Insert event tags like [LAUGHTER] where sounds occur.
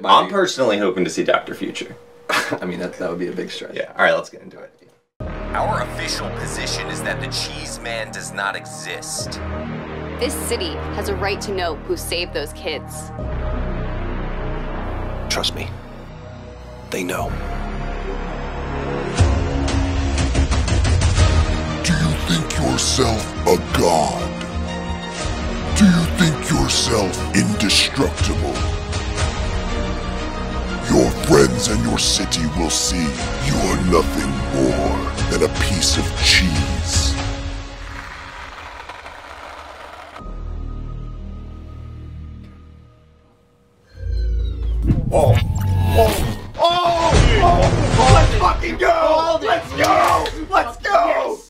It might I'm be- personally hoping to see Doctor Future. [LAUGHS] I mean, that, that would be a big stretch. Yeah. All right, let's get into it. Our official position is that the Cheeseman does not exist. This city has a right to know who saved those kids. Trust me. They know. Do you think yourself a god? Do you think yourself indestructible? Your friends and your city will see you are nothing more than a piece of cheese. Oh! Oh! Oh! Oh! Let's fucking go! Let's go!